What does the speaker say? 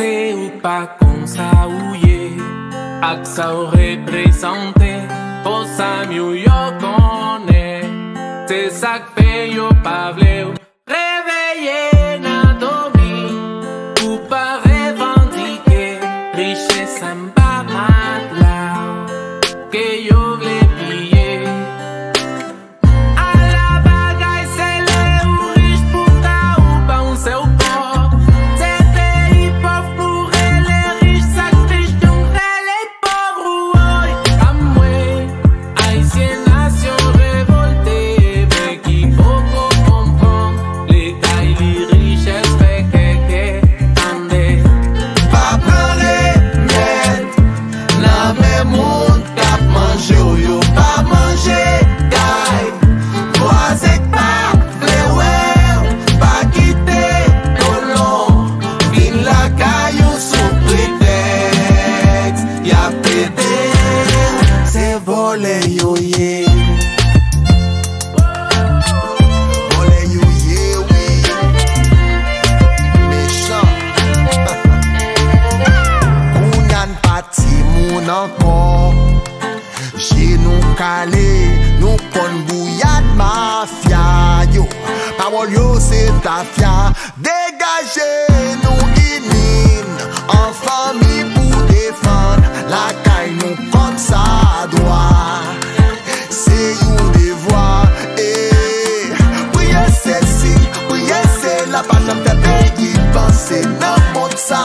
se ou pa kon sa ou ye Ak sa ou represente Po sa mi ou yo kone. Se sak pe yo pavle ou Reveye nan domi Ou pa revandike Riche sa mba mat la. Ke yo moun ankon Che nou kale, nou kon bouyad mafya yo. Parol yo se tafya Degaje nou inin An fami pou defan La kay nou kon sa doa Se yon devwa eh. Priye se si, priye se la pa jam te peyi Panse nan moun sa,